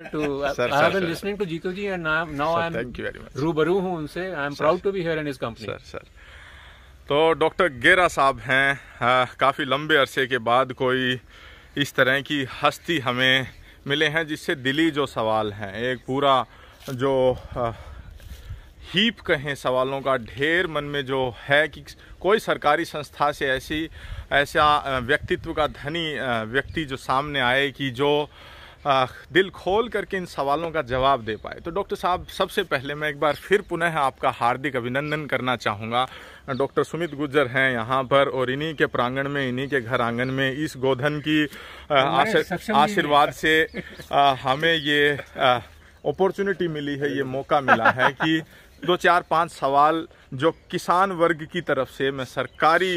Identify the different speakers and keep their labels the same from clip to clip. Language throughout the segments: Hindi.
Speaker 1: to I,
Speaker 2: Sir,
Speaker 1: I have been
Speaker 2: sir.
Speaker 1: listening to ji and now, now
Speaker 2: Sir,
Speaker 1: I'm
Speaker 2: thank you very much.
Speaker 1: रूबरू हूँ उनसे I am proud to be here in his company
Speaker 2: sir sir तो डॉक्टर गेरा साहब हैं काफ़ी लंबे अरसे के बाद कोई इस तरह की हस्ती हमें मिले हैं जिससे दिली जो सवाल हैं एक पूरा जो आ, हीप कहें सवालों का ढेर मन में जो है कि कोई सरकारी संस्था से ऐसी ऐसा व्यक्तित्व का धनी व्यक्ति जो सामने आए कि जो दिल खोल करके इन सवालों का जवाब दे पाए। तो डॉक्टर साहब सबसे पहले मैं एक बार फिर पुनः आपका हार्दिक अभिनंदन करना चाहूँगा। डॉक्टर सुमित गुज्जर हैं यहाँ पर और इन्हीं के प्रांगण में इन्हीं के घर आँगन में इस गोधन की आशीर्वाद से हमें ये अपॉर्चुनिटी मिली है ये मौका मिला है कि दो चार पाँच सवाल जो किसान वर्ग की तरफ़ से मैं सरकारी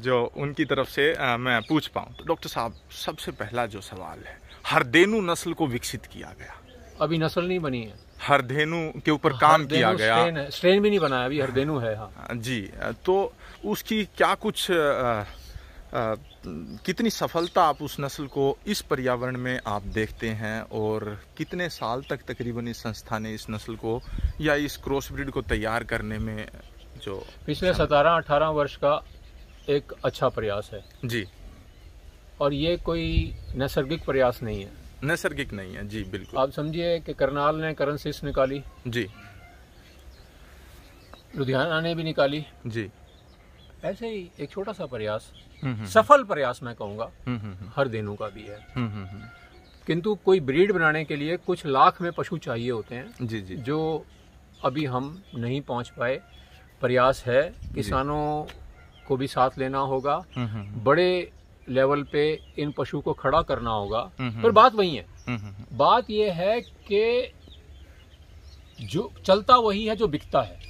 Speaker 2: जो उनकी तरफ़ से मैं पूछ पाऊँ। तो डॉक्टर साहब सबसे पहला जो सवाल है हरदेनु नस्ल को विकसित किया गया।
Speaker 1: अभी नस्ल नहीं बनी है।
Speaker 2: हरदेनु के ऊपर काम किया गया।
Speaker 1: स्ट्रेन है स्ट्रेन भी नहीं बनाया अभी हरदेनु है हाँ।
Speaker 2: जी तो उसकी क्या कुछ कितनी सफलता आप उस नस्ल को इस पर्यावरण में आप देखते हैं और कितने साल तक तकरीबन इस संस्था ने इस नस्ल को या इस क्रॉस ब्रीड को तैयार करने में जो
Speaker 1: पिछले सतारह अठारह वर्ष का एक अच्छा प्रयास है।
Speaker 2: जी।
Speaker 1: और ये कोई नैसर्गिक प्रयास नहीं है।
Speaker 2: नैसर्गिक नहीं है जी बिल्कुल।
Speaker 1: आप समझिए कि करनाल ने करण सिस निकाली
Speaker 2: जी।
Speaker 1: लुधियाना ने भी निकाली।
Speaker 2: जी।
Speaker 1: ऐसे ही एक छोटा सा प्रयास
Speaker 2: हम्म हम्म
Speaker 1: सफल प्रयास मैं कहूँगा।
Speaker 2: हम्म
Speaker 1: हर देनू का भी है। किंतु कोई ब्रीड बनाने के लिए कुछ लाख में पशु चाहिए होते हैं
Speaker 2: जी जी।
Speaker 1: जो अभी हम नहीं पहुँच पाए। प्रयास है किसानों को भी साथ लेना होगा। बड़े लेवल पे इन पशु को खड़ा करना होगा। पर बात वही है। बात यह है कि जो चलता वही है जो बिकता है।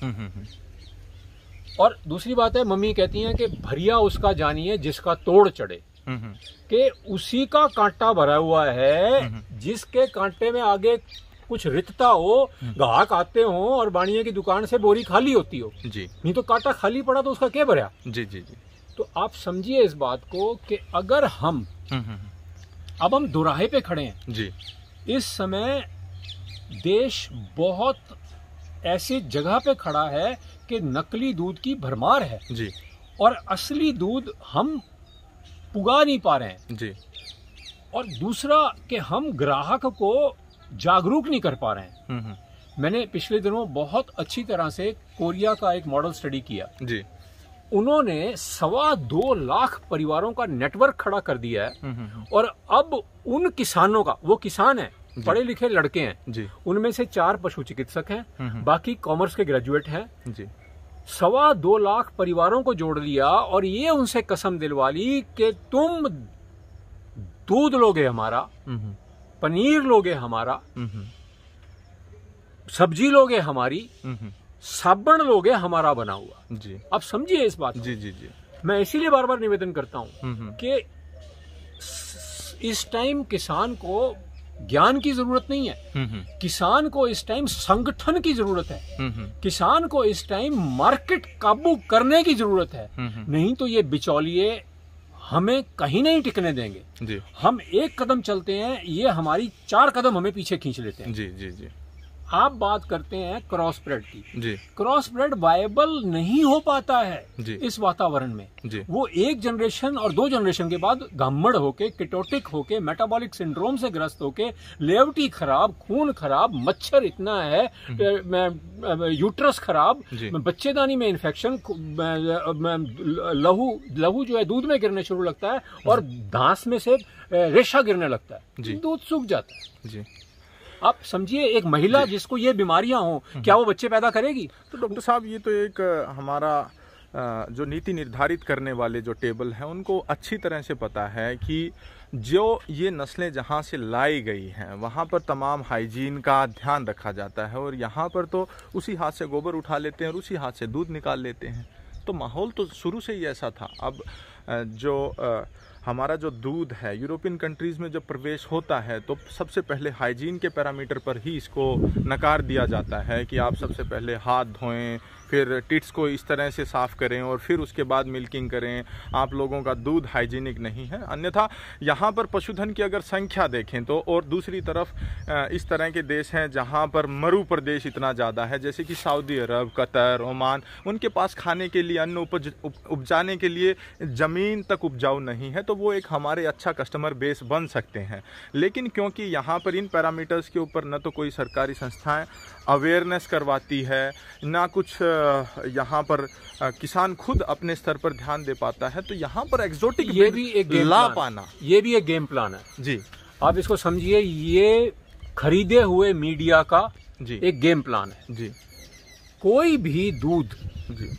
Speaker 1: और दूसरी बात है मम्मी कहती हैं कि भरिया उसका जानिए जिसका तोड़ चढ़े।
Speaker 2: हम्म हम्म,
Speaker 1: कि उसी का कांटा भरा हुआ है जिसके कांटे में आगे कुछ रितता हो गाहक आते हो और बाणिये की दुकान से बोरी खाली होती हो।
Speaker 2: जी।
Speaker 1: नहीं तो कांटा खाली पड़ा तो उसका क्या भरा?
Speaker 2: जी जी जी।
Speaker 1: तो आप समझिए इस बात को कि अगर हम
Speaker 2: हम्म हम्म।
Speaker 1: अब हम दुराहे पे खड़े हैं।
Speaker 2: जी।
Speaker 1: इस समय देश बहुत ऐसी जगह पे खड़ा है कि नकली दूध की भरमार है।
Speaker 2: जी।
Speaker 1: और असली दूध हम पुगा नहीं पा रहे हैं।
Speaker 2: जी।
Speaker 1: और दूसरा कि हम ग्राहक को जागरूक नहीं कर पा रहे हैं।
Speaker 2: हम्म हम्म।
Speaker 1: मैंने पिछले दिनों बहुत अच्छी तरह से कोरिया का एक मॉडल स्टडी किया।
Speaker 2: जी।
Speaker 1: उन्होंने सवा दो लाख परिवारों का नेटवर्क खड़ा कर दिया है।
Speaker 2: हम्म
Speaker 1: और अब उन किसानों का वो किसान है पढ़े लिखे लड़के हैं।
Speaker 2: जी।
Speaker 1: उनमें से चार पशु चिकित्सक हैं। बाकी कॉमर्स के ग्रेजुएट हैं।
Speaker 2: जी।
Speaker 1: सवा दो लाख परिवारों को जोड़ लिया और ये उनसे कसम दिलवा ली कि तुम दूध लोगे हमारा
Speaker 2: हम्म।
Speaker 1: पनीर लोगे हमारा
Speaker 2: हम्म।
Speaker 1: सब्ज़ी लोगे हमारी
Speaker 2: हम्म।
Speaker 1: साबण लोगे हमारा बना हुआ।
Speaker 2: जी।
Speaker 1: अब समझिए इस बात
Speaker 2: जी जी जी।
Speaker 1: मैं इसीलिए बार बार निवेदन करता हूँ कि इस टाइम किसान को ज्ञान की ज़रूरत नहीं है।
Speaker 2: हम्म
Speaker 1: किसान को इस टाइम संगठन की ज़रूरत है।
Speaker 2: हम्म
Speaker 1: किसान को इस टाइम मार्केट काबू करने की ज़रूरत है।
Speaker 2: हम्म।
Speaker 1: नहीं तो ये बिचौलिए हमें कहीं नहीं टिकने देंगे।
Speaker 2: जी।
Speaker 1: हम एक कदम चलते हैं ये हमारी चार कदम हमें पीछे खींच लेते हैं।
Speaker 2: जी जी जी।
Speaker 1: आप बात करते हैं क्रॉस ब्रेड की।
Speaker 2: जी।
Speaker 1: क्रॉस ब्रेड वायबल नहीं हो पाता है
Speaker 2: जी।
Speaker 1: इस वातावरण में।
Speaker 2: जी।
Speaker 1: वो एक जनरेशन और दो जनरेशन के बाद गामड़ होके किटोटिक होके मेटाबॉलिक सिंड्रोम से ग्रस्त होके लेवटी खराब खून खराब मच्छर इतना है मैं- यूट्रस खराब बच्चेदानी में इन्फेक्शन लहू लहू जो है दूध में गिरने शुरू लगता है और दांस में से रेशा गिरने लगता है। दूध सूख जाता है।
Speaker 2: जी।
Speaker 1: आप समझिए एक महिला जिसको ये बीमारियाँ हो क्या वो बच्चे पैदा करेगी?
Speaker 2: तो डॉक्टर साहब ये तो एक हमारा जो नीति निर्धारित करने वाले जो टेबल हैं उनको अच्छी तरह से पता है कि जो ये नस्लें जहाँ से लाई गई हैं वहाँ पर तमाम हाइजीन का ध्यान रखा जाता है और यहाँ पर तो उसी हाथ से गोबर उठा लेते हैं और उसी हाथ से दूध निकाल लेते हैं। तो माहौल तो शुरू से ही ऐसा था। अब जो हमारा जो दूध है, यूरोपियन कंट्रीज़ में जब प्रवेश होता है तो सबसे पहले हाइजीन के पैरामीटर पर ही इसको नकार दिया जाता है कि आप सबसे पहले हाथ धोएँ फिर टिट्स को इस तरह से साफ़ करें और फिर उसके बाद मिल्किंग करें। आप लोगों का दूध हाइजीनिक नहीं है। अन्यथा, यहाँ पर पशुधन की अगर संख्या देखें तो और दूसरी तरफ़ इस तरह के देश हैं जहाँ पर मरु प्रदेश इतना ज़्यादा है, जैसे कि सऊदी अरब, कतर, ओमान, उनके पास खाने के लिए, अन्न उपज उपजाने के लिए ज़मीन तक उपजाऊ नहीं है तो वो एक हमारे अच्छा कस्टमर बेस बन सकते हैं। लेकिन क्योंकि यहाँ पर इन पैरामीटर्स के ऊपर न तो कोई सरकारी संस्थाएँ अवेयरनेस करवाती है, ना कुछ यहाँ पर किसान खुद अपने स्तर पर ध्यान दे पाता है तो यहाँ पर एक्सोटिक
Speaker 1: ये भी एक
Speaker 2: ला पाना।
Speaker 1: ये भी एक गेम प्लान है।
Speaker 2: जी।
Speaker 1: आप इसको समझिए ये खरीदे हुए मीडिया का
Speaker 2: जी।
Speaker 1: एक गेम प्लान है।
Speaker 2: जी।
Speaker 1: कोई भी दूध
Speaker 2: जी।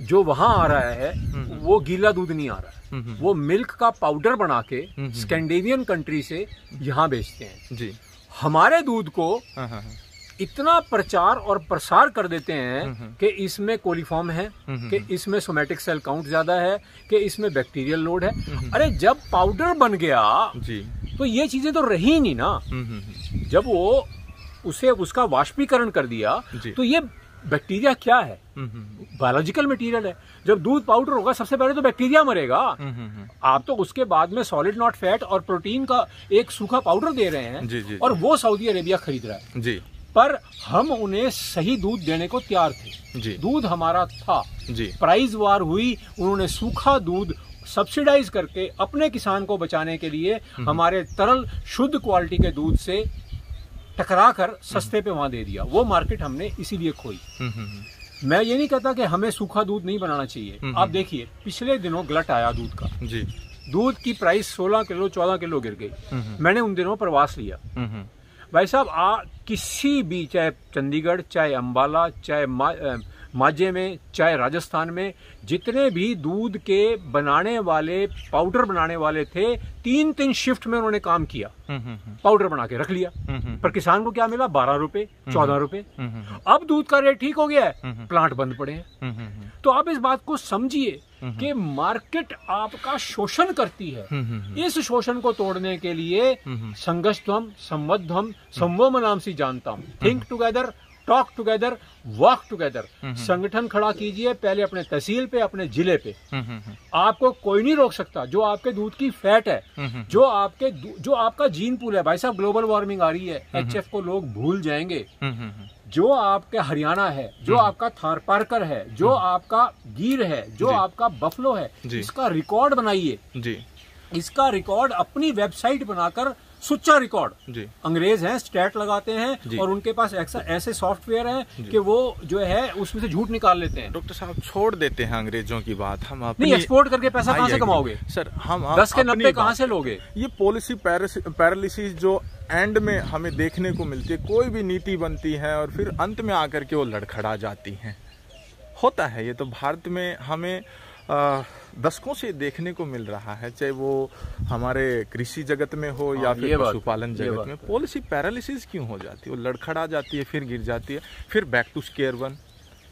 Speaker 1: जो वहाँ आ रहा है हम्म, हम्म। वो गीला दूध नहीं आ रहा है।
Speaker 2: हम्म,
Speaker 1: वो मिल्क का पाउडर बना के स्कैंडेवियन कंट्री से यहाँ बेचते हैं।
Speaker 2: जी।
Speaker 1: हमारे दूध को
Speaker 2: हाँ, हाँ, हाँ।
Speaker 1: इतना प्रचार और प्रसार कर देते हैं कि इसमें कोलिफॉर्म है कि इसमें सोमेटिक सेल काउंट ज़्यादा है कि इसमें बैक्टीरियल लोड है। अरे जब पाउडर बन गया
Speaker 2: जी।
Speaker 1: तो ये चीज़ें तो रही नहीं ना। जब वो उसे उसका वाष्पीकरण कर दिया तो ये बैक्टीरिया क्या है? बायोलॉजिकल मटेरियल है। जब दूध पाउडर होगा सबसे पहले तो बैक्टीरिया मरेगा। आप तो उसके बाद में सॉलिड नॉट फैट और प्रोटीन का एक सूखा पाउडर दे रहे हैं
Speaker 2: जी, जी,
Speaker 1: और वो सऊदी अरेबिया खरीद रहा है।
Speaker 2: जी।
Speaker 1: पर हम उन्हें सही दूध देने को तैयार थे।
Speaker 2: जी।
Speaker 1: दूध हमारा था।
Speaker 2: जी।
Speaker 1: प्राइस वार हुई उन्होंने सूखा दूध सब्सिडाइज करके अपने किसान को बचाने के लिए हमारे तरल शुद्ध क्वालिटी के दूध से टकरा कर सस्ते पे वहाँ दे दिया। वो मार्केट हमने इसीलिए खोई। मैं ये नहीं कहता कि हमें सूखा दूध नहीं बनाना चाहिए। आप देखिए पिछले दिनों ग्लट आया दूध का।
Speaker 2: जी।
Speaker 1: दूध की प्राइस 16 किलो 14 किलो गिर गई। मैंने उन दिनों प्रवास लिया। भाई साहब आ किसी भी चाहे चंडीगढ़ चाहे अम्बाला चाहे माजे में चाहे राजस्थान में जितने भी दूध के बनाने वाले पाउडर बनाने वाले थे तीन तीन शिफ्ट में उन्होंने काम किया। हम्म, हम्म, हम्म। पाउडर बना के रख लिया। पर किसान को क्या मिला? बारह रुपए चौदह रुपए। अब दूध का रेट ठीक हो गया है। प्लांट बंद पड़े हैं। तो आप इस बात को समझिए कि मार्केट आपका शोषण करती है। इस शोषण को तोड़ने के लिए संघर्षध्वम संवध्वम संवम नाम से जानता हूँ। Think together talk together work together. संगठन खड़ा कीजिए पहले अपने तहसील पे अपने ज़िले पे। हम्म, हम्म, हम्म। आपको कोई नहीं रोक सकता। जो आपके दूध की फैट है जो आपके जो आपका जीन पूल है भाई साहब ग्लोबल वार्मिंग आ रही है एचएफ को लोग भूल जाएँगे। जो आपके हरियाणा है जो आपका थार पार्कर है जो आपका गिर है जो आपका बफलो है इसका रिकॉर्ड बनाइए।
Speaker 2: जी।
Speaker 1: इसका रिकॉर्ड अपनी वेबसाइट बनाकर सुच्चा रिकॉर्ड। अंग्रेज़ हैं स्टेट लगाते हैं और उनके पास ऐसा ऐसे सॉफ्टवेयर हैं कि वो जो है उसमें से झूठ निकाल लेते हैं।
Speaker 2: डॉक्टर साहब छोड़ देते हैं अंग्रेज़ों की बात। हम
Speaker 1: अपनी... नहीं एक्सपोर्ट करके पैसा कहाँ से कमाओगे?
Speaker 2: सर हम
Speaker 1: दस के नब्बे कहाँ से लोगे?
Speaker 2: ये पॉलिसी पैरालिसिस जो एंड में हमें देखने को मिलती है कोई भी नीति बनती है और फिर अंत में आकर के वो लड़खड़ा जाती हैं। होता है ये तो भारत में हमें दशकों से देखने को मिल रहा है चाहे वो हमारे कृषि जगत में हो या हाँ, फिर पशुपालन जगत में पॉलिसी पैरालिसिस क्यों हो जाती है? वो लड़खड़ा जाती है फिर गिर जाती है फिर बैक टू स्केयर वन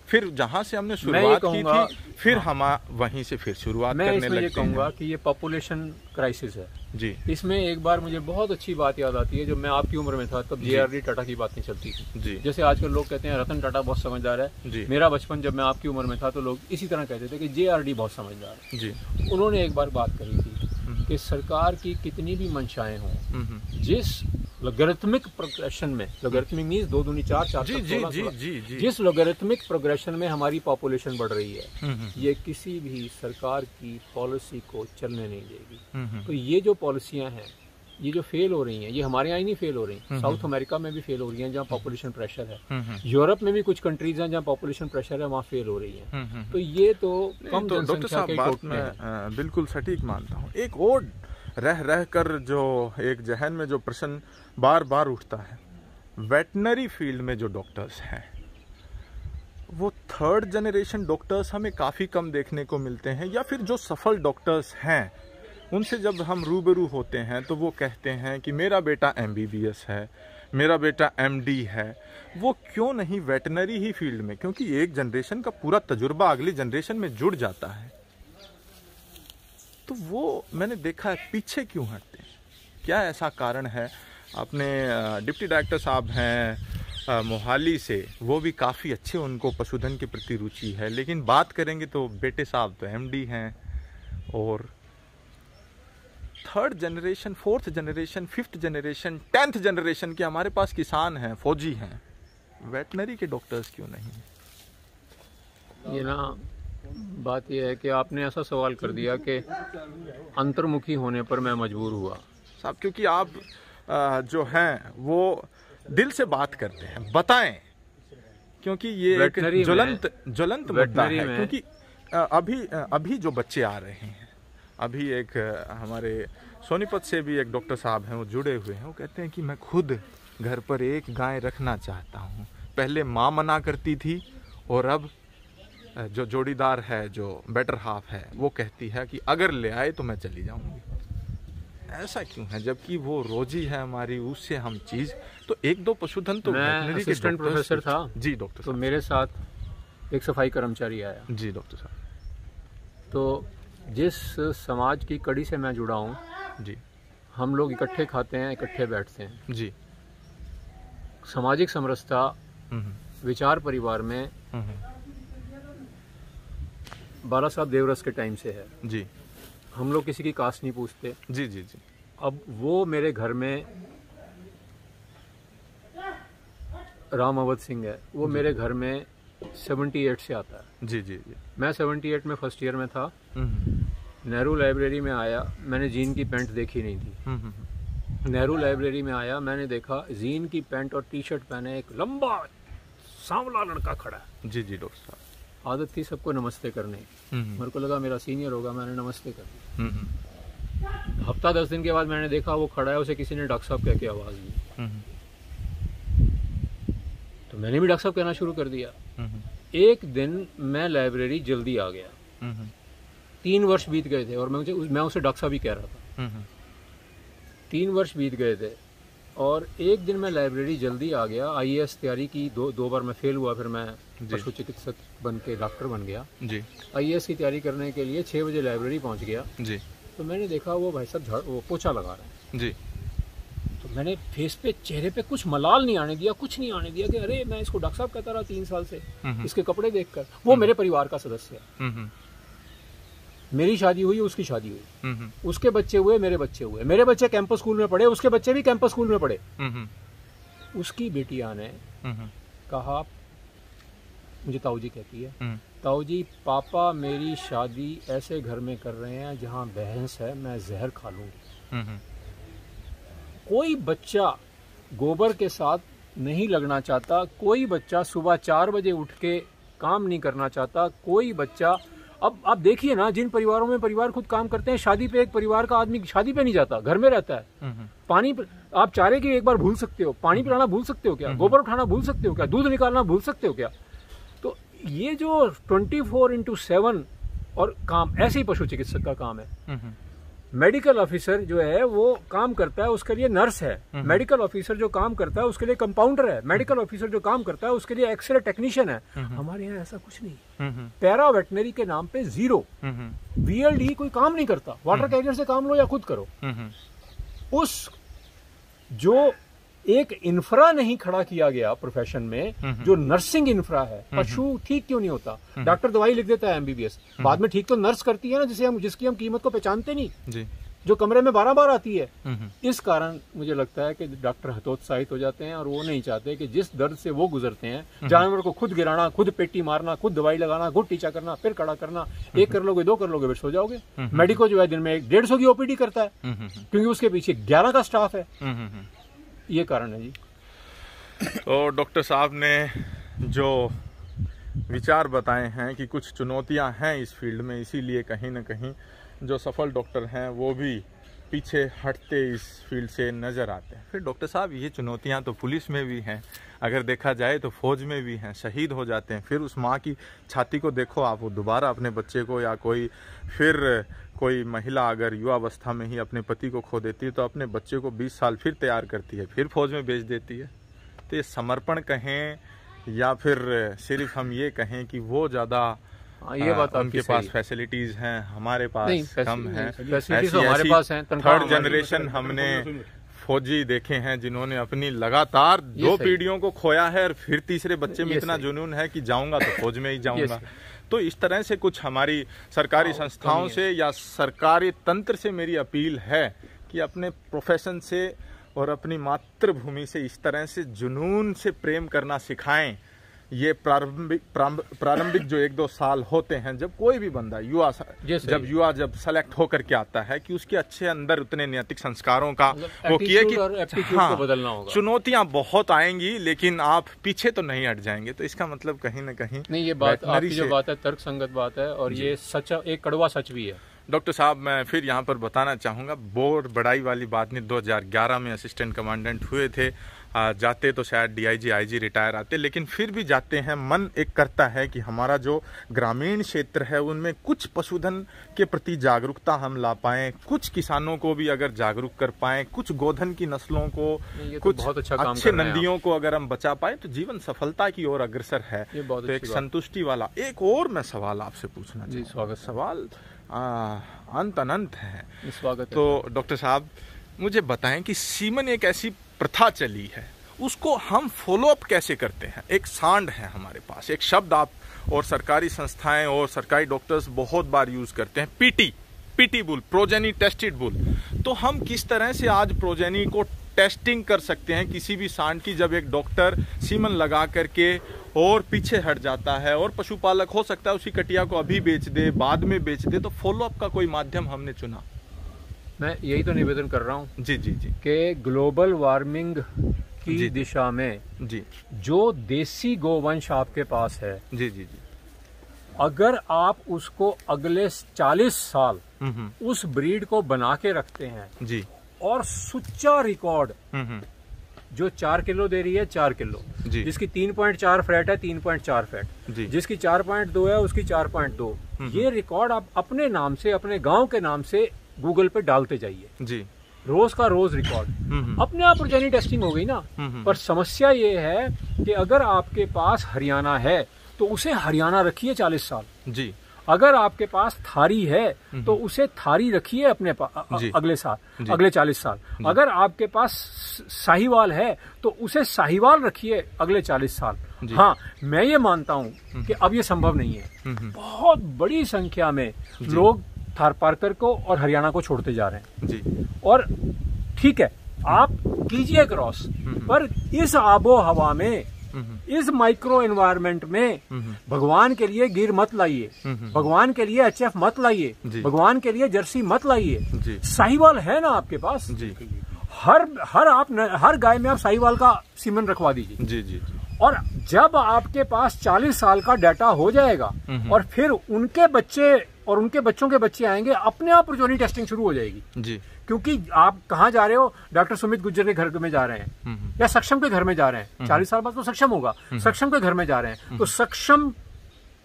Speaker 2: फिर जहाँ से हमने शुरुआत की थी फिर हाँ। हम वहीं से फिर शुरुआत
Speaker 1: मैं करने लगे कहूँगा कि ये पॉपुलेशन क्राइसिस है।
Speaker 2: जी।
Speaker 1: इसमें एक बार मुझे बहुत अच्छी बात याद आती है जब मैं आपकी उम्र में था तब जे। आर डी टाटा की बात नहीं चलती थी।
Speaker 2: जी।
Speaker 1: जैसे आजकल लोग कहते हैं रतन टाटा बहुत समझदार है।
Speaker 2: जी।
Speaker 1: मेरा बचपन जब मैं आपकी उम्र में था तो लोग इसी तरह कहते थे कि जे आर डी बहुत समझदार
Speaker 2: है। जी।
Speaker 1: उन्होंने एक बार बात करी थी हम्म। कि सरकार की कितनी भी मंशाएँ हों
Speaker 2: हम्म।
Speaker 1: जिस लोगरिथमिक प्रोग्रेशन में लोगरिथमिक मीन्स दो दूनी चार चार
Speaker 2: जी, जी, जी, जी, जी.
Speaker 1: जिस लोगरिथमिक प्रोग्रेशन में हमारी पॉपुलेशन बढ़ रही है
Speaker 2: हम्म, हम्म।
Speaker 1: ये किसी भी सरकार की पॉलिसी को चलने नहीं देगी।
Speaker 2: हम्म,
Speaker 1: तो ये जो पॉलिसियाँ हैं ये जो फेल हो रही हैं ये हमारे यहाँ ही नहीं फेल हो रही। साउथ अमेरिका में भी फेल हो रही हैं जहाँ पॉपुलेशन प्रेशर है। यूरोप में भी कुछ कंट्रीज़ हैं जहाँ पॉपुलेशन प्रेशर है वहाँ फेल हो रही है। तो ये तो कम
Speaker 2: तो डॉक्टर साहब बात मैं बिल्कुल सटीक मानता हूँ। एक और रह रह कर जो एक जहन में जो प्रश्न बार बार उठता है वेटनरी फ़ील्ड में जो डॉक्टर्स हैं, वो थर्ड जनरेशन डॉक्टर्स हमें काफ़ी कम देखने को मिलते हैं, या फिर जो सफल डॉक्टर्स हैं, उनसे जब हम रूबरू होते हैं तो वो कहते हैं कि मेरा बेटा एमबीबीएस है, मेरा बेटा एमडी है, वो क्यों नहीं वेटनरी ही फ़ील्ड में? क्योंकि एक जनरेशन का पूरा तजुर्बा अगली जनरेशन में जुड़ जाता है। तो वो मैंने देखा है, पीछे क्यों हटते हैं? क्या ऐसा कारण है? अपने डिप्टी डायरेक्टर साहब हैं मोहाली से, वो भी काफ़ी अच्छे उनको पशुधन के प्रति रुचि है। लेकिन बात करेंगे तो बेटे साहब तो एमडी हैं और third generation fourth generation fifth generation tenth generation के हमारे पास किसान हैं, फौजी हैं। वेटनरी के डॉक्टर्स क्यों नहीं?
Speaker 1: ये ना बात यह है कि आपने ऐसा सवाल कर दिया कि अंतर्मुखी होने पर मैं मजबूर हुआ।
Speaker 2: साहब क्योंकि आप जो हैं वो दिल से बात करते हैं बताएँ क्योंकि ये एक ज्वलंत ज्वलंत मुद्दा है क्योंकि अभी अभी जो बच्चे आ रहे हैं अभी एक हमारे सोनीपत से भी एक डॉक्टर साहब हैं वो जुड़े हुए हैं वो कहते हैं कि मैं खुद घर पर एक गाय रखना चाहता हूँ। पहले माँ मना करती थी और अब जो जोड़ीदार है जो बेटर हाफ़ है वो कहती है कि अगर ले आए तो मैं चली जाऊँगी। ऐसा क्यों है? जबकि वो रोजी है हमारी उससे हम चीज़ तो एक दो पशुधन तो
Speaker 1: मैं असिस्टेंट प्रोफेसर था।
Speaker 2: जी डॉक्टर
Speaker 1: तो मेरे साथ एक सफ़ाई कर्मचारी आया।
Speaker 2: जी डॉक्टर साहब।
Speaker 1: तो जिस समाज की कड़ी से मैं जुड़ा हूँ
Speaker 2: जी।
Speaker 1: हम लोग इकट्ठे खाते हैं इकट्ठे बैठते हैं।
Speaker 2: जी।
Speaker 1: सामाजिक समरसता विचार परिवार में बाला साहब देवरस के टाइम से है।
Speaker 2: जी।
Speaker 1: हम लोग किसी की कास्ट नहीं पूछते।
Speaker 2: जी जी जी।
Speaker 1: अब वो मेरे घर में राम अवध सिंह है। वो मेरे घर में 78 से आता है।
Speaker 2: जी जी जी।
Speaker 1: मैं 78 में फ़र्स्ट ईयर में था। नेहरू लाइब्रेरी में आया। मैंने जीन की पैंट देखी नहीं थी। नेहरू लाइब्रेरी में आया। मैंने देखा जीन की पैंट और टी शर्ट पहने एक लंबा सांवला लड़का खड़ा है।
Speaker 2: जी जी डॉक्टर साहब।
Speaker 1: आदत थी सबको नमस्ते करने मेरे को लगा मेरा सीनियर होगा मैंने नमस्ते कर दी हफ़्ता दस दिन के बाद मैंने देखा वो खड़ा है उसे किसी ने डॉक्टर साहब कह के आवाज़ दी। तो मैंने भी डॉक्टर साहब कहना शुरू कर दिया। एक दिन मैं लाइब्रेरी जल्दी आ गया। तीन वर्ष बीत गए थे और मैं मुझे मैं उसे डॉक्टर साहब ही कह रहा था। तीन वर्ष बीत गए थे। और एक दिन मैं लाइब्रेरी जल्दी आ गया। आईएएस तैयारी की दो दो बार मैं फेल हुआ फिर मैं पशु चिकित्सक बन के डॉक्टर बन गया।
Speaker 2: जी।
Speaker 1: आईएएस की तैयारी करने के लिए छः बजे लाइब्रेरी पहुँच गया।
Speaker 2: जी।
Speaker 1: तो मैंने देखा वो भाई साहब झाड़ वो पोछा लगा रहे हैं।
Speaker 2: जी।
Speaker 1: तो मैंने फेस पे चेहरे पे कुछ मलाल नहीं आने दिया कुछ नहीं आने दिया कि अरे मैं इसको डॉक्टर साहब कहता रहा तीन साल से इसके कपड़े देखकर। वो मेरे परिवार का सदस्य है। मेरी शादी हुई उसकी शादी हुई। उसके बच्चे हुए मेरे बच्चे हुए। मेरे बच्चे कैंपस स्कूल में पढ़े उसके बच्चे भी कैंपस स्कूल में पढ़े। उसकी बेटिया ने कहा मुझे ताऊ जी कहती है ताऊ जी पापा मेरी शादी ऐसे घर में कर रहे हैं जहाँ बहस है मैं जहर खा लूँगी। कोई बच्चा गोबर के साथ नहीं लगना चाहता कोई बच्चा सुबह चार बजे उठ के काम नहीं करना चाहता कोई बच्चा अब आप देखिए ना जिन परिवारों में परिवार खुद काम करते हैं शादी पे एक परिवार का आदमी शादी पे नहीं जाता घर में रहता है। पानी पर, आप चारे की एक बार भूल सकते हो पानी पिलाना भूल सकते हो क्या? गोबर उठाना भूल सकते हो क्या? दूध निकालना भूल सकते हो क्या? तो ये जो ट्वेंटी फोर इंटू सेवन और काम ऐसे ही पशु चिकित्सक का काम है। मेडिकल ऑफिसर जो है वो काम करता है उसके लिए नर्स है। मेडिकल ऑफिसर जो काम करता है उसके लिए कंपाउंडर है। मेडिकल ऑफिसर जो काम करता है उसके लिए एक्सरे टेक्नीशियन है। हमारे यहाँ ऐसा कुछ नहीं पैरा वेटनरी के नाम पे ज़ीरो। वीएलडी कोई काम नहीं करता। वाटर कैरियर से काम लो या खुद करो। उस जो एक इंफ्रा नहीं खड़ा किया गया प्रोफेशन में जो नर्सिंग इंफ्रा है। पशु ठीक क्यों नहीं होता? डॉक्टर दवाई लिख देता है एमबीबीएस बाद में ठीक तो नर्स करती है ना जिसे हम जिसकी हम कीमत को पहचानते नहीं।
Speaker 2: जी।
Speaker 1: जो कमरे में बारह बार आती है। इस कारण मुझे लगता है कि डॉक्टर हतोत्साहित हो जाते हैं और वो नहीं चाहते कि जिस दर्द से वो गुजरते हैं जानवर को खुद गिराना खुद पेटी मारना खुद दवाई लगाना खुद टीचा करना फिर कड़ा करना एक कर लोगे दो कर लोगे फिर सो जाओगे। मेडिको जो है दिन में एक डेढ़ सौ की ओपीडी करता है। क्योंकि उसके पीछे ग्यारह का स्टाफ है। ये कारण है जी।
Speaker 2: तो डॉक्टर साहब ने जो विचार बताए हैं कि कुछ चुनौतियाँ हैं इस फ़ील्ड में, इसीलिए कहीं ना कहीं जो सफल डॉक्टर हैं वो भी पीछे हटते इस फ़ील्ड से नज़र आते हैं। फिर डॉक्टर साहब, ये चुनौतियाँ तो पुलिस में भी हैं। अगर देखा जाए तो फौज में भी हैं, शहीद हो जाते हैं। फिर उस माँ की छाती को देखो आप, वो दोबारा अपने बच्चे को या कोई, फिर कोई महिला अगर युवावस्था में ही अपने पति को खो देती है तो अपने बच्चे को 20 साल फिर तैयार करती है, फिर फौज में भेज देती है। तो ये समर्पण कहें या फिर सिर्फ़ हम ये कहें कि वो ज़्यादा
Speaker 1: ये बात
Speaker 2: उनके पास फैसिलिटीज़ हैं। हमारे पास कम है।
Speaker 1: फैसिलिटीज़ तो हमारे पास हैं
Speaker 2: थर्ड जनरेशन हमने फौजी देखे हैं जिन्होंने अपनी लगातार दो पीढ़ियों को खोया है और फिर तीसरे बच्चे में इतना जुनून है कि जाऊँगा तो फौज में ही जाऊँगा। तो इस तरह से कुछ हमारी सरकारी हाँ, संस्थाओं से या सरकारी तंत्र से मेरी अपील है कि अपने प्रोफेशन से और अपनी मातृभूमि से इस तरह से जुनून से प्रेम करना सिखाएँ। ये प्रारंभिक प्रारंभिक जो एक दो साल होते हैं जब कोई भी बंदा युवा जब युवा जब सेलेक्ट होकर के आता है कि उसके अच्छे अंदर उतने नैतिक संस्कारों का मतलब वो किए कि हाँ बदलना होगा। चुनौतियाँ बहुत आएँगी लेकिन आप पीछे तो नहीं हट जाएँगे। तो इसका मतलब कहीं ना कहीं
Speaker 1: नहीं ये बात आपकी जो बात है तर्क संगत बात है और ये सच एक कड़वा सच भी है।
Speaker 2: डॉक्टर साहब मैं फिर यहाँ पर बताना चाहूँगा बोर बड़ाई वाली बात नहीं 2011 में असिस्टेंट कमांडेंट हुए थे। जाते तो शायद डीआईजी आईजी रिटायर आते लेकिन फिर भी जाते हैं। मन एक करता है कि हमारा जो ग्रामीण क्षेत्र है उनमें कुछ पशुधन के प्रति जागरूकता हम ला पाए कुछ किसानों को भी अगर जागरूक कर पाए कुछ गोधन की नस्लों को तो कुछ बहुत अच्छा अच्छे नंदियों को अगर हम बचा पाए तो जीवन सफलता की ओर अग्रसर है। तो एक संतुष्टि वाला एक और मैं सवाल आपसे पूछना जी स्वागत सवाल अंत अनंत है। स्वागत तो डॉक्टर साहब मुझे बताएँ कि सीमन एक ऐसी प्रथा चली है, उसको हम फॉलोअप कैसे करते हैं? एक सांड है हमारे पास, एक शब्द आप और सरकारी संस्थाएँ और सरकारी डॉक्टर्स बहुत बार यूज़ करते हैं PT PT bull progeny tested bull तो हम किस तरह से आज प्रोजेनी को टेस्टिंग कर सकते हैं? किसी भी सांड की जब एक डॉक्टर सीमन लगा करके और पीछे हट जाता है और पशुपालक, हो सकता है उसी कटिया को अभी बेच दे, बाद में बेच दे तो फॉलोअप का कोई माध्यम हमने चुना।
Speaker 1: मैं यही तो निवेदन कर रहा हूँ
Speaker 2: जी जी जी।
Speaker 1: कि ग्लोबल वार्मिंग की जी, दिशा में
Speaker 2: जी।
Speaker 1: जो देसी गोवंश आपके पास है
Speaker 2: जी जी जी।
Speaker 1: अगर आप उसको अगले 40 साल हम्म, हम्म। उस ब्रीड को बना के रखते हैं
Speaker 2: जी।
Speaker 1: और सुच्चा रिकॉर्ड हम्म, जो चार किलो दे रही है चार किलो। जी। जिसकी तीन पॉइंट चार फैट है तीन पॉइंट चार फैट। जिसकी चार पॉइंट दो है उसकी चार पॉइंट दो। ये रिकॉर्ड आप अपने नाम से अपने गाँव के नाम से गूगल पे डालते जाइए।
Speaker 2: जी।
Speaker 1: रोज का रोज रिकॉर्ड। हम्म, हम्म। अपने आप जेनी टेस्टिंग हो गई ना हम्म, पर समस्या ये है कि अगर आपके पास हरियाणा है तो उसे हरियाणा रखिए चालीस साल।
Speaker 2: जी।
Speaker 1: अगर आपके पास थारी है तो उसे थारी रखिए अपने अगले साल अगले चालीस साल। अगर आपके पास साहिवाल है तो उसे साहिवाल रखिए अगले चालीस साल। हाँ मैं ये मानता हूँ कि अब ये संभव नहीं है। बहुत बड़ी संख्या में लोग थार पार्कर को और हरियाणा को छोड़ते जा रहे हैं।
Speaker 2: जी।
Speaker 1: और ठीक है आप कीजिए क्रॉस हम्म। पर इस आबो हवा में हम्म। इस माइक्रो एनवायरमेंट में हम्म। भगवान के लिए गिर मत लाइए। भगवान के लिए एचएफ मत लाइए। भगवान के लिए जर्सी मत लाइए। साहिवाल है ना आपके पास?
Speaker 2: जी।
Speaker 1: हर हर आप न, हर गाय में आप साहिवाल का सीमन रखवा दीजिए।
Speaker 2: जी जी
Speaker 1: और जब आपके पास 40 साल का डाटा हो जाएगा और फिर उनके बच्चे और उनके बच्चों के बच्चे आएँगे अपने आप प्रजोनी टेस्टिंग शुरू हो जाएगी।
Speaker 2: जी।
Speaker 1: क्योंकि आप कहाँ जा रहे हो? डॉक्टर सुमित गुज्जर के घर में जा रहे हैं। हम्म, हम्म। या सक्षम के घर में जा रहे हैं। हम्म, चालीस साल बाद तो सक्षम होगा। सक्षम के घर में जा रहे हैं। तो सक्षम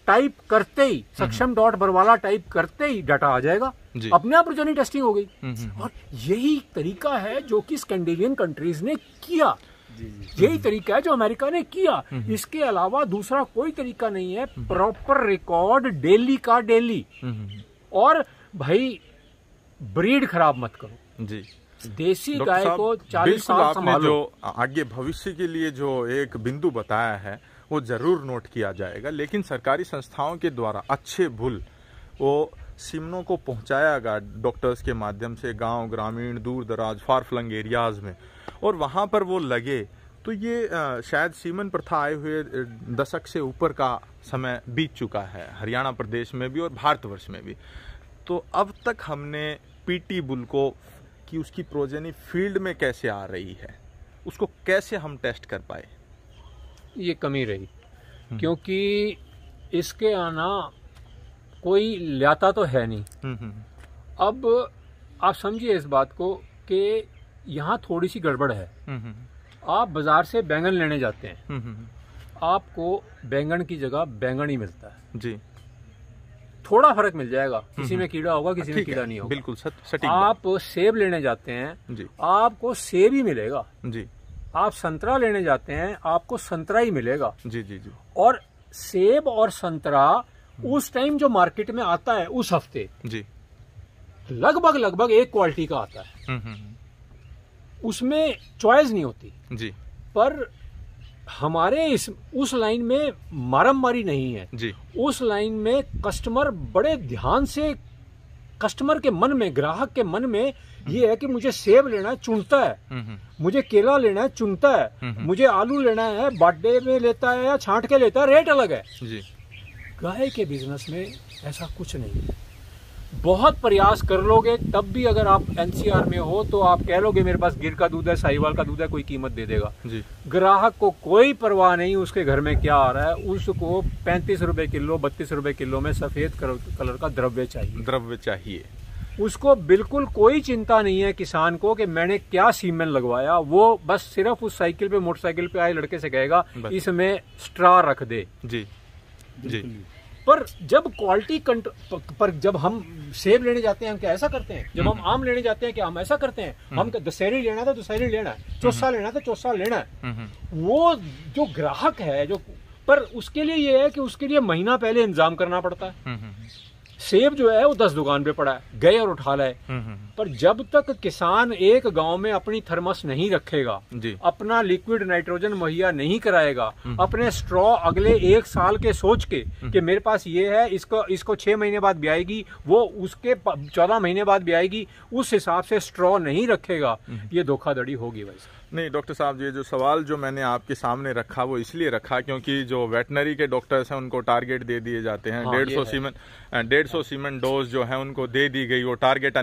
Speaker 1: टाइप करते ही सक्षम डॉट बरवाला टाइप करते ही डाटा आ जाएगा। अपने आप प्रजोनी टेस्टिंग हो गई। और यही तरीका है जो कि स्कैंडिनेवियन कंट्रीज़ ने किया। यही तरीका है जो अमेरिका ने किया। हम्म। इसके अलावा दूसरा कोई तरीका नहीं है प्रॉपर रिकॉर्ड डेली का डेली। हम्म। और भाई ब्रीड खराब मत करो।
Speaker 2: जी।
Speaker 1: देसी गाय को चालीस साल
Speaker 2: आपने जो आगे भविष्य के लिए जो एक बिंदु बताया है वो ज़रूर नोट किया जाएगा। लेकिन सरकारी संस्थाओं के द्वारा अच्छे भूल वो सिमनों को पहुँचाया गया डॉक्टर्स के माध्यम से गाँव ग्रामीण दूर दराज फार फ्लंग एरियाज़ में। और वहाँ पर वो लगे। तो ये शायद सीमन प्रथा आए हुए दशक से ऊपर का समय बीत चुका है हरियाणा प्रदेश में भी और भारतवर्ष में भी। तो अब तक हमने पीटी बुल को कि उसकी प्रोजेनी फ़ील्ड में कैसे आ रही है उसको कैसे हम टेस्ट कर पाए?
Speaker 1: ये कमी रही। हम्म। क्योंकि इसके आना कोई लाता तो है नहीं। हम्म, हम्म, अब आप समझिए इस बात को कि यहाँ थोड़ी सी गड़बड़ है। हम्म, हम्म, हम्म। आप बाज़ार से बैंगन लेने जाते हैं। आपको बैंगन की जगह बैंगन ही मिलता है।
Speaker 2: जी।
Speaker 1: थोड़ा फ़र्क मिल जाएगा। किसी में कीड़ा होगा किसी में कीड़ा नहीं होगा।
Speaker 2: बिल्कुल सटीक
Speaker 1: आप सेब लेने जाते हैं।
Speaker 2: जी।
Speaker 1: आपको सेब ही मिलेगा।
Speaker 2: जी।
Speaker 1: आप संतरा लेने जाते हैं आपको संतरा ही मिलेगा।
Speaker 2: जी जी जी।
Speaker 1: और सेब और संतरा उस टाइम जो मार्केट में आता है उस हफ़्ते
Speaker 2: जी।
Speaker 1: लगभग लगभग एक क्वालिटी का आता है। उसमें चॉइस नहीं होती।
Speaker 2: जी।
Speaker 1: पर हमारे इस उस लाइन में मारम मारी नहीं है।
Speaker 2: जी।
Speaker 1: उस लाइन में कस्टमर बड़े ध्यान से कस्टमर के मन में ग्राहक के मन में ये है कि मुझे सेब लेना है चुनता है।
Speaker 2: हम्म, हम्म,
Speaker 1: मुझे केला लेना है चुनता है।
Speaker 2: हम्म।
Speaker 1: मुझे आलू लेना है बाडे में लेता है या छांट के लेता है रेट अलग है।
Speaker 2: जी।
Speaker 1: गाय के बिज़नेस में ऐसा कुछ नहीं है। बहुत प्रयास कर लोगे तब भी अगर आप एनसीआर में हो तो आप कह लोगे मेरे पास गिर का दूध है साहिवाल का दूध है कोई कीमत दे देगा।
Speaker 2: जी।
Speaker 1: ग्राहक को कोई परवाह नहीं उसके घर में क्या आ रहा है उसको पैंतीस रुपए किलो बत्तीस रुपए किलो में सफ़ेद कलर कलर का द्रव्य चाहिए।
Speaker 2: द्रव्य चाहिए।
Speaker 1: उसको बिल्कुल कोई चिंता नहीं है किसान को कि मैंने क्या सीमेंट लगवाया वो बस सिर्फ़ उस साइकिल पे मोटरसाइकिल पे आए लड़के से कहेगा इसमें स्ट्रा रख दे।
Speaker 2: जी। जी।
Speaker 1: पर जब क्वालिटी पर जब हम सेब लेने जाते हैं हम क्या ऐसा करते हैं? जब हम आम लेने जाते हैं क्या हम ऐसा करते हैं? हम दशहरी लेना था तो दशहरी लेना है। चौसा लेना था तो चौसा लेना है।
Speaker 2: हम्म, हम्म,
Speaker 1: वो जो ग्राहक है जो पर उसके लिए ये है कि उसके लिए महीना पहले इंतज़ाम करना पड़ता है।
Speaker 2: हम्म, हम्म,
Speaker 1: सेब जो है वो दस दुकान पे पड़ा है गए और उठा लाए।
Speaker 2: हम्म, हम्म,
Speaker 1: पर जब तक किसान एक गाँव में अपनी थर्मस नहीं रखेगा अपना लिक्विड नाइट्रोजन मुहैया नहीं कराएगा अपने स्ट्रॉ अगले एक साल के सोच के कि मेरे पास ये है इसको इसको छह महीने बाद भी आएगी वो उसके चौदह महीने बाद भी आएगी उस हिसाब से स्ट्रॉ नहीं रखेगा ये धोखाधड़ी होगी वैसे
Speaker 2: नहीं डॉक्टर साहब ये जो सवाल जो मैंने आपके सामने रखा वो इसलिए रखा क्योंकि जो वेटनरी के डॉक्टर्स हैं उनको टारगेट दे दिए जाते हैं।
Speaker 1: हाँ,
Speaker 2: डेढ़ सौ सीमेंट डेढ़ सौ सीमेंट डोज जो है उनको दे दी गई। वो टारगेट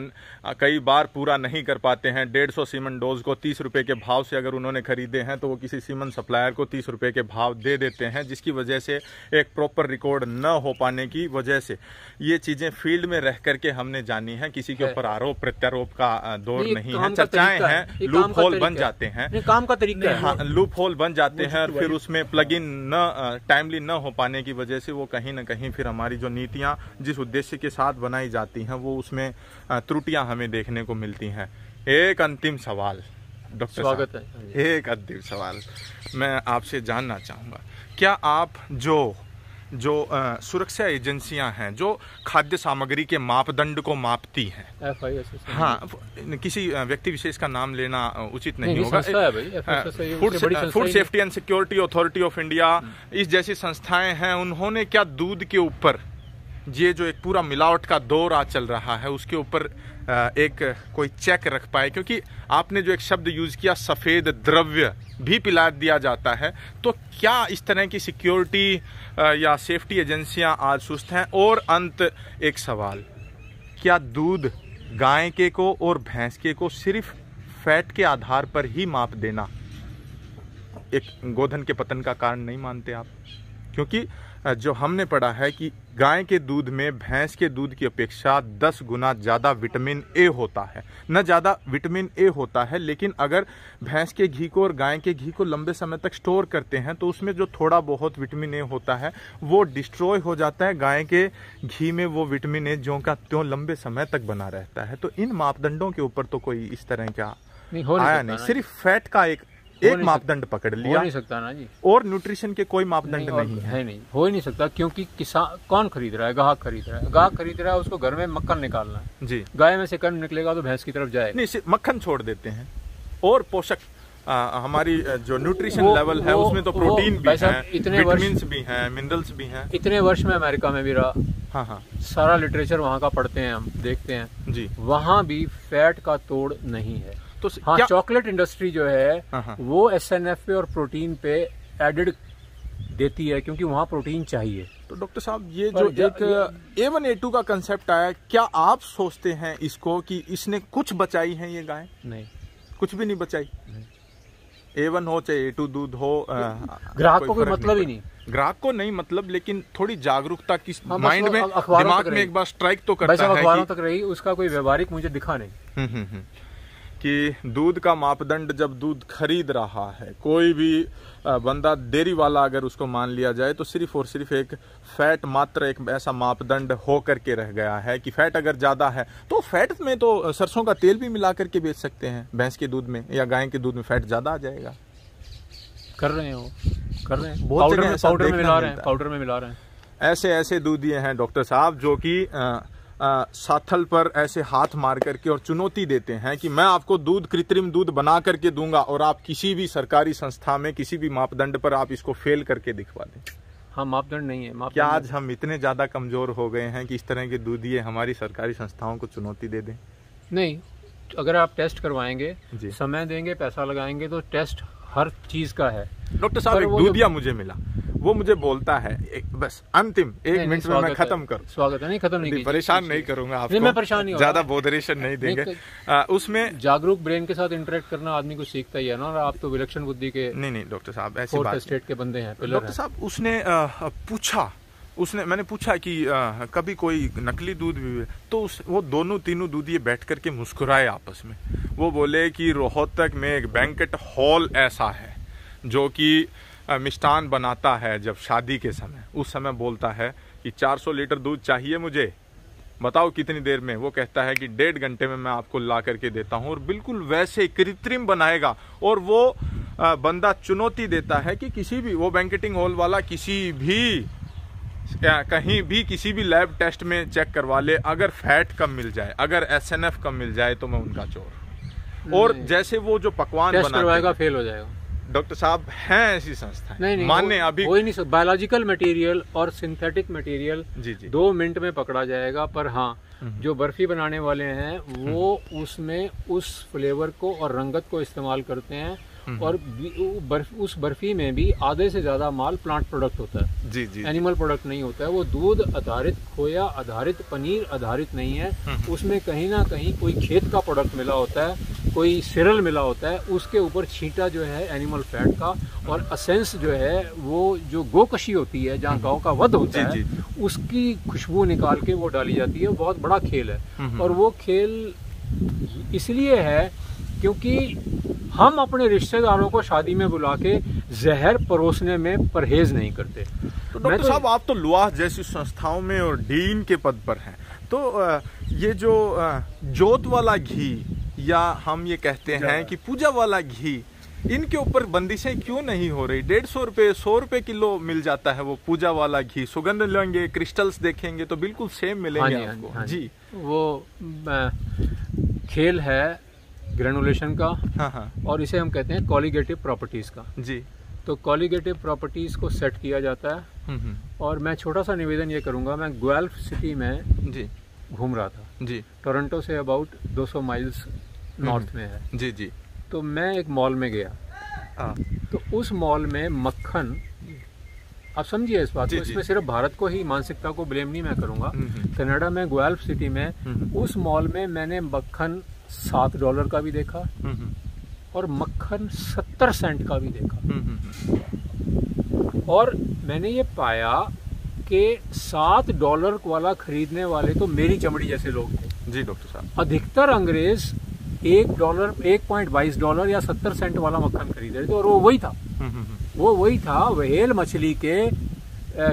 Speaker 2: कई बार पूरा नहीं कर पाते हैं। डेढ़ सौ सीमेंट डोज को तीस रुपए के भाव से अगर उन्होंने खरीदे हैं तो वो किसी सीमेंट सप्लायर को तीस रुपए के भाव दे देते हैं जिसकी वजह से एक प्रॉपर रिकॉर्ड न हो पाने की वजह से। ये चीज़ें फ़ील्ड में रह करके हमने जानी है। किसी के ऊपर आरोप प्रत्यारोप का दौर नहीं है। चर्चाएँ
Speaker 1: हैं
Speaker 2: लूप होल बन जाते हैं।
Speaker 1: नहीं, काम का तरीका है।
Speaker 2: हाँ लूप होल बन जाते हैं और फिर उसमें प्लग इन न टाइमली न हो पाने की वजह से वो कहीं ना कहीं फिर हमारी जो नीतियाँ जिस उद्देश्य के साथ बनाई जाती हैं वो उसमें त्रुटियाँ हमें देखने को मिलती हैं। एक अंतिम सवाल डॉक्टर
Speaker 1: स्वागत है।
Speaker 2: एक अंतिम सवाल मैं आपसे जानना चाहूँगा। क्या आप जो जो सुरक्षा एजेंसियाँ हैं जो खाद्य सामग्री के मापदंड को मापती हैं। हाँ किसी व्यक्ति विशेष का नाम लेना उचित नहीं,
Speaker 1: नहीं,
Speaker 2: होगा। Food safety and security authority of India इस जैसी संस्थाएँ हैं उन्होंने क्या दूध के ऊपर ये जो एक पूरा मिलावट का दौर आज चल रहा है उसके ऊपर एक कोई चेक रख पाए? क्योंकि आपने जो एक शब्द यूज़ किया सफ़ेद द्रव्य भी पिला दिया जाता है। तो क्या इस तरह की सिक्योरिटी या सेफ्टी एजेंसियाँ आज सुस्त हैं? और अंत एक सवाल। क्या दूध गाय के को और भैंस के को सिर्फ़ फैट के आधार पर ही माप देना एक गोधन के पतन का कारण नहीं मानते आप? क्योंकि जो हमने पढ़ा है कि गाय के दूध में भैंस के दूध की अपेक्षा 10 गुना ज़्यादा विटामिन ए होता है। न ज़्यादा विटामिन ए होता है लेकिन अगर भैंस के घी को और गाय के घी को लंबे समय तक स्टोर करते हैं तो उसमें जो थोड़ा बहुत विटामिन ए होता है वो डिस्ट्रॉय हो जाता है। गाय के घी में वो विटामिन ए ज्यों का त्यों लंबे समय तक बना रहता है। तो इन मापदंडों के ऊपर तो कोई इस तरह का
Speaker 1: नहीं हो नहीं
Speaker 2: आया नहीं। सिर्फ़ फैट का एक एक मापदंड पकड़
Speaker 1: हो
Speaker 2: लिया।
Speaker 1: नहीं सकता ना जी।
Speaker 2: और न्यूट्रिशन के कोई मापदंड
Speaker 1: और
Speaker 2: नहीं है।
Speaker 1: है नहीं हो ही नहीं सकता क्योंकि किसान कौन खरीद रहा है गाहक खरीद रहा है। ग्राहक खरीद रहा है उसको घर में मक्खन निकालना है।
Speaker 2: जी।
Speaker 1: गाय में से कण निकलेगा तो भैंस की तरफ़ जाएगा
Speaker 2: नहीं मक्खन छोड़ देते हैं। और पोषक आ, हमारी जो न्यूट्रिशन लेवल है उसमें तो प्रोटीन भी है
Speaker 1: इतने वर्ष-
Speaker 2: भी हैं मिनरल्स भी हैं।
Speaker 1: इतने वर्ष में अमेरिका में भी रहा।
Speaker 2: हाँ हाँ।
Speaker 1: सारा लिटरेचर वहाँ का पढ़ते हैं हम देखते हैं।
Speaker 2: जी।
Speaker 1: वहाँ भी फैट का तोड़ नहीं है।
Speaker 2: तो
Speaker 1: हाँ
Speaker 2: क्या
Speaker 1: चॉकलेट इंडस्ट्री जो है
Speaker 2: हाँ, हाँ।
Speaker 1: वो एसएनएफ पे और प्रोटीन पे एडेड देती है क्योंकि वहाँ प्रोटीन चाहिए।
Speaker 2: तो डॉक्टर साहब ये जो एक ए वन ए टू का कंसेप्ट आया क्या आप सोचते हैं इसको कि इसने कुछ बचाई है ये गाय?
Speaker 1: नहीं।
Speaker 2: कुछ भी नहीं बचाई? ए वन हो चाहे ए टू दूध हो
Speaker 1: ग्राहक को कोई मतलब ही नहीं।
Speaker 2: ग्राहक को नहीं मतलब लेकिन थोड़ी जागरूकता किस
Speaker 1: हाँ,
Speaker 2: माइंड में दिमाग में एक बार स्ट्राइक तो करता है
Speaker 1: अखबारों तक रही उसका कोई व्यवहारिक मुझे दिखा नहीं।
Speaker 2: हम्म, हम्म, हम्म। कि दूध का मापदंड जब दूध खरीद रहा है कोई भी बंदा डेयरी वाला अगर उसको मान लिया जाए तो सिर्फ़ और सिर्फ़ एक फैट मात्र एक ऐसा मापदंड हो करके रह गया है कि फैट अगर ज़्यादा है तो फैट में तो सरसों का तेल भी मिला करके बेच सकते हैं भैंस के दूध में या गाय के दूध में फैट ज़्यादा आ जाएगा।
Speaker 1: कर रहे हैं कर रहे हैं।
Speaker 2: बहुत
Speaker 1: पाउडर में में मिला रहे हैं। पाउडर में मिला रहे हैं।
Speaker 2: ऐसे ऐसे दूधिये हैं डॉक्टर साहब जो कि साथल पर ऐसे हाथ मार करके और चुनौती देते हैं कि मैं आपको दूध कृत्रिम दूध बना करके दूँगा और आप किसी भी सरकारी संस्था में किसी भी मापदंड पर आप इसको फेल करके दिखवा दें।
Speaker 1: हाँ मापदंड नहीं है मापदंड
Speaker 2: क्या आज हम इतने ज़्यादा कमज़ोर हो गए हैं कि इस तरह के दूधिए हमारी सरकारी संस्थाओं को चुनौती दे दें?
Speaker 1: नहीं अगर आप टेस्ट करवाएँगे समय देंगे पैसा लगाएँगे तो टेस्ट हर चीज़ का है।
Speaker 2: डॉक्टर साहब एक दूधिया मुझे मिला। वो मुझे बोलता है एक, बस अंतिम एक मिनट में मैं खत्म करूँ।
Speaker 1: स्वागत है। नहीं खत्म नहीं
Speaker 2: परेशान नहीं करूँगा आपको।
Speaker 1: मैं परेशान नहीं
Speaker 2: ज़्यादा बोधरेशन नहीं देंगे। उसमें
Speaker 1: जागरूक ब्रेन के साथ इंटरेक्ट करना आदमी को सीखता ही है ना और आप तो विलक्षण बुद्धि के
Speaker 2: नहीं नहीं डॉक्टर साहब ऐसी बात
Speaker 1: स्टेट के बंदे हैं
Speaker 2: डॉक्टर साहब उसने पूछा उसने मैंने पूछा कि आ, कभी कोई नकली दूध भी तो उस वो दोनों तीनों दूधिए बैठ करके मुस्कुराए आपस में। वो बोले कि रोहतक में एक बैंकेट हॉल ऐसा है जो कि मिष्ठान बनाता है जब शादी के समय। उस समय बोलता है कि 400 लीटर दूध चाहिए मुझे। बताओ कितनी देर में। वो कहता है कि डेढ़ घंटे में मैं आपको ला करके देता हूँ और बिल्कुल वैसे कृत्रिम बनाएगा। और वो बंदा चुनौती देता है कि किसी भी वो बैंकेटिंग हॉल वाला किसी भी कहीं भी किसी भी लैब टेस्ट में चेक करवा ले। अगर फैट कम मिल जाए अगर एस एन एफ़ कम मिल जाए तो मैं उनका चोर। और जैसे वो जो पकवान बनाते
Speaker 1: फेल हो जाएगा।
Speaker 2: डॉक्टर साहब हैं ऐसी संस्थाएँ
Speaker 1: नहीं नहीं
Speaker 2: मान्य अभी
Speaker 1: कोई नहीं बायोलॉजिकल मटेरियल और सिंथेटिक मटेरियल
Speaker 2: जी जी
Speaker 1: दो मिनट में पकड़ा जाएगा पर हाँ
Speaker 2: हम्म।
Speaker 1: जो बर्फ़ी बनाने वाले हैं वो उसमें उस फ्लेवर को और रंगत को इस्तेमाल करते हैं
Speaker 2: हम्म।
Speaker 1: और बर्फ़, उस बर्फ़ी में भी आधे से ज़्यादा माल प्लांट प्रोडक्ट होता है।
Speaker 2: जी जी
Speaker 1: एनिमल प्रोडक्ट नहीं होता है वो दूध आधारित खोया आधारित पनीर आधारित नहीं है।
Speaker 2: हम्म।
Speaker 1: उसमें कहीं ना कहीं कोई खेत का प्रोडक्ट मिला होता है कोई सिरल मिला होता है उसके ऊपर छींटा जो है एनिमल फैट का और असेंस जो है वो जो गोकशी होती है जहाँ गाँव का वध होता
Speaker 2: जी,
Speaker 1: है उसकी खुशबू निकाल के वो डाली जाती है बहुत बड़ा खेल है।
Speaker 2: हम्म।
Speaker 1: और वो खेल इसलिए है क्योंकि हम अपने रिश्तेदारों को शादी में बुला के जहर परोसने में परहेज नहीं करते।
Speaker 2: तो डॉक्टर साहब आप तो लुआस जैसी संस्थाओं में और डीन के पद पर हैं। तो ये जो जोत वाला घी या हम ये कहते हैं कि पूजा वाला घी इनके ऊपर बंदिशें क्यों नहीं हो रही? डेढ़ सौ रुपये सौ रुपये किलो मिल जाता है वो पूजा वाला घी। सुगंध लेंगे क्रिस्टल्स देखेंगे तो बिल्कुल सेम
Speaker 1: हाँ
Speaker 2: मिलेंगे
Speaker 1: जी, हाँ जी,
Speaker 2: आपको।
Speaker 1: हाँ जी।
Speaker 2: जी।
Speaker 1: वो खेल है ग्रेनुलेशन का
Speaker 2: हाँ हाँ।
Speaker 1: और इसे हम कहते हैं कॉलीगेटिव प्रॉपर्टीज़ का।
Speaker 2: जी।
Speaker 1: तो कॉलीगेटिव प्रॉपर्टीज़ को सेट किया जाता है
Speaker 2: हम्म, हम्म,
Speaker 1: और मैं छोटा सा निवेदन ये करूँगा मैं ग्वेल्फ सिटी में
Speaker 2: जी।
Speaker 1: घूम रहा था।
Speaker 2: जी।
Speaker 1: टोरंटो से अबाउट 200 माइल्स नॉर्थ में है।
Speaker 2: जी जी।
Speaker 1: तो मैं एक मॉल में गया।
Speaker 2: हाँ।
Speaker 1: तो उस मॉल में मक्खन आप समझिए इस बात को इसमें सिर्फ़ भारत को ही मानसिकता को ब्लेम नहीं मैं करूँगा।
Speaker 2: हम्म, हम्म,
Speaker 1: कनाडा में ग्वेल्फ सिटी में
Speaker 2: हम्म,
Speaker 1: उस मॉल में मैंने मक्खन सात डॉलर का भी देखा
Speaker 2: हम्म, हम्म,
Speaker 1: और मक्खन सत्तर सेंट का भी देखा।
Speaker 2: हम्म,
Speaker 1: और मैंने ये पाया कि सात डॉलर वाला खरीदने वाले तो मेरी चमड़ी जैसे लोग थे।
Speaker 2: जी डॉक्टर साहब।
Speaker 1: अधिकतर अंग्रेज़ एक डॉलर एक पॉइंट बाईस डॉलर या सत्तर सेंट वाला मक्खन खरीद रहे थे और वो वही था। वो वही था व्हेल मछली के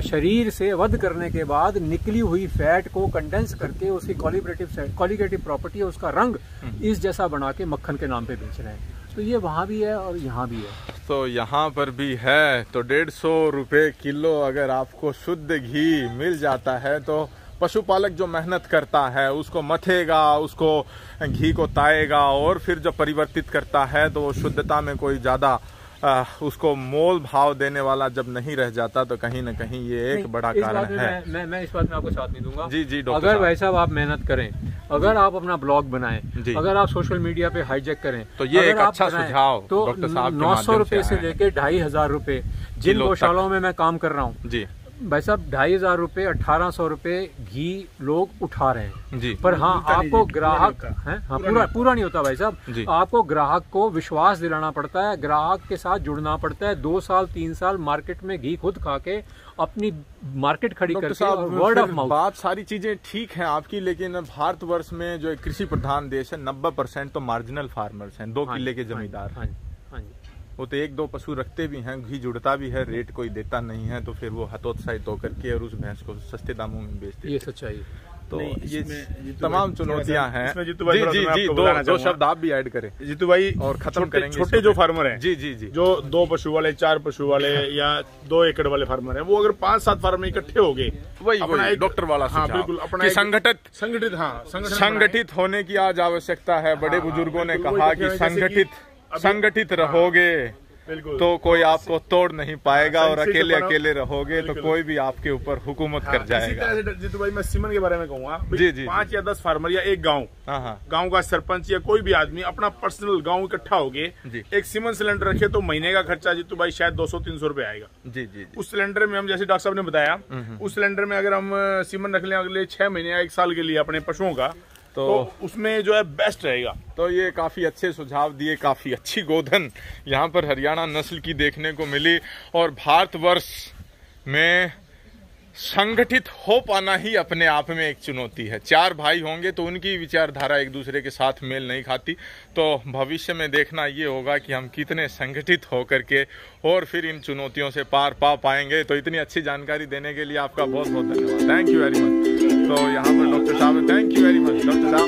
Speaker 1: शरीर से वध करने के बाद निकली हुई फैट को कंडेंस करके उसकी कॉलिब्रेटिव कॉलिगेटिव प्रॉपर्टी और उसका रंग इस जैसा बना के मक्खन के नाम पे बेच रहे हैं। तो ये वहाँ भी है और यहाँ भी है।
Speaker 2: तो यहाँ पर भी है तो डेढ़ सौ रुपये किलो अगर आपको शुद्ध घी मिल जाता है तो पशुपालक जो मेहनत करता है उसको मथेगा उसको घी को ताएगा और फिर जब परिवर्तित करता है तो वो शुद्धता में कोई ज़्यादा आ, उसको मोल भाव देने वाला जब नहीं रह जाता तो कहीं ना कहीं ये एक बड़ा कारण है।
Speaker 1: मैं, मैं मैं इस बात में आपको साथ नहीं दूँगा।
Speaker 2: जी जी डॉक्टर
Speaker 1: अगर भाई साहब आप मेहनत करें अगर आप अपना ब्लॉग बनाएँ अगर आप सोशल मीडिया पे हाईजेक करें
Speaker 2: तो ये एक अच्छा सुझाव
Speaker 1: तो नौ सौ
Speaker 2: रुपये
Speaker 1: रुपए
Speaker 2: से
Speaker 1: से लेके ढाई हज़ार रूपए जिन गौशालाओं में मैं काम कर रहा हूँ
Speaker 2: जी।
Speaker 1: भाई साहब ढाई हज़ार रुपए अठारह सौ रुपए घी लोग उठा रहे हैं।
Speaker 2: जी।
Speaker 1: पर हाँ आपको ग्राहक है? हाँ
Speaker 3: पूरा
Speaker 1: पूरा
Speaker 3: नहीं।
Speaker 1: होता। भाई साहब। आपको ग्राहक को विश्वास दिलाना पड़ता है ग्राहक के साथ जुड़ना पड़ता है। दो साल तीन साल मार्केट में घी खुद खा के अपनी मार्केट खड़ी करके और वर्ड ऑफ़ माउथ
Speaker 2: बात सारी चीज़ें ठीक है आपकी लेकिन भारतवर्ष में जो कृषि प्रधान देश है नब्बे परसेंट तो मार्जिनल फार्मर्स हैं दो
Speaker 1: हाँ
Speaker 2: किले के
Speaker 1: हाँ
Speaker 2: जमींदार
Speaker 1: हाँ जी हाँ जी।
Speaker 2: वो तो एक दो पशु रखते भी हैं घी जुड़ता भी है रेट कोई देता नहीं है तो फिर वो हतोत्साहित होकर के और उस भैंस को सस्ते दामों में बेचते
Speaker 1: ये सच्चाई
Speaker 2: तो ये तमाम चुनौतियाँ हैं।
Speaker 3: इसमें जीतू भाई
Speaker 2: जी जी जी दो दो शब्द आप भी ऐड करें
Speaker 3: जीतू भाई
Speaker 2: और खत्म
Speaker 3: छोटे-
Speaker 2: करेंगे
Speaker 3: छोटे जो फार्मर हैं
Speaker 2: जी जी जी।
Speaker 3: जो दो पशु वाले चार पशु वाले या दो एकड़ वाले फार्मर हैं वो अगर पाँच सात फार्मर इकट्ठे हो गए
Speaker 2: वही
Speaker 3: अपना एक-
Speaker 2: डॉक्टर वाला
Speaker 3: हाँ बिल्कुल अपना
Speaker 2: संगठित
Speaker 3: संगठित हाँ
Speaker 2: संगठित होने की आज आवश्यकता है बड़े
Speaker 3: हाँ,
Speaker 2: बुज़ुर्गों ने कहा कि
Speaker 3: कि
Speaker 2: संगठित संगठित
Speaker 3: हाँ,
Speaker 2: रहोगे तो कोई आपको तोड़ नहीं पाएगा
Speaker 3: हाँ,
Speaker 2: और अकेले अकेले रहोगे तो कोई भी आपके ऊपर हुकूमत
Speaker 3: हाँ,
Speaker 2: कर जाएगा।
Speaker 3: से जीतू भाई मैं सीमन के बारे में कहूँगा
Speaker 2: जी, जी,
Speaker 3: पाँच या दस फार्मर या एक गाँव गाँव का सरपंच या कोई भी आदमी अपना पर्सनल गाँव इकट्ठा हो गए एक सीमन सिलेंडर रखे तो महीने का खर्चा जीतू भाई शायद 200-300 रुपए आएगा।
Speaker 2: जी जी
Speaker 3: उस सिलेंडर में हम जैसे डॉक्टर साहब ने बताया उस सिलेंडर में अगर हम सीमन रख लें अगले छह महीने या एक साल के लिए अपने पशुओं का
Speaker 2: तो-
Speaker 3: तो, उसमें जो है बेस्ट रहेगा।
Speaker 2: तो ये काफ़ी अच्छे सुझाव दिए काफ़ी अच्छी गोधन यहाँ पर हरियाणा नस्ल की देखने को मिली और भारतवर्ष में संगठित हो पाना ही अपने आप में एक चुनौती है। चार भाई होंगे तो उनकी विचारधारा एक दूसरे के साथ मेल नहीं खाती। तो भविष्य में देखना ये होगा कि हम कितने संगठित होकर के और फिर इन चुनौतियों से पार पा पाएँगे। तो इतनी अच्छी जानकारी देने के लिए आपका बहुत बहुत धन्यवाद। थैंक यू वेरी मच तो यहाँ पर डॉक्टर साहब thank you very much doctor साहब